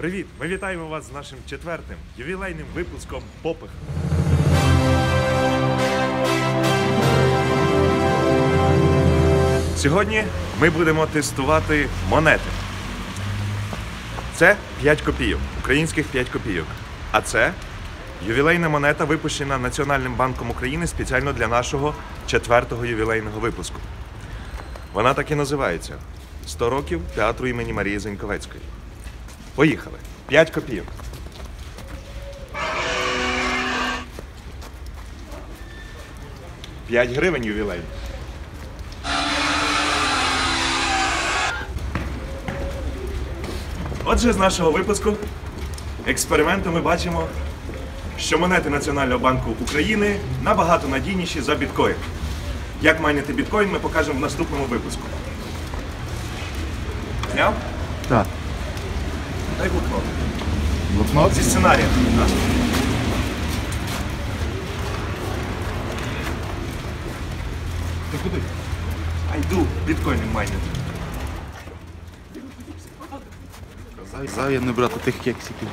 Привіт! Ми вітаємо вас з нашим четвертим ювілейним випуском Попих. Сьогодні ми будемо тестувати монети. Це 5 копійок, українських 5 копійок. А це ювілейна монета, випущена Національним банком України спеціально для нашого четвертого ювілейного випуску. Вона так і називається 100 років театру імені Марії Заньковецької. Поїхали. 5 копійок. П'ять гривень ювілей. Отже, з нашого випуску експерименту ми бачимо, що монети Національного банку України набагато надійніші за біткоін. Як майнити біткоін, ми покажемо в наступному випуску. Зняв? Так. Дай блокнот. Блокнот. Зі сценарієм. так? Ти куди? Айду, йду біткоін майнити. Казав я не брати тих кексиків.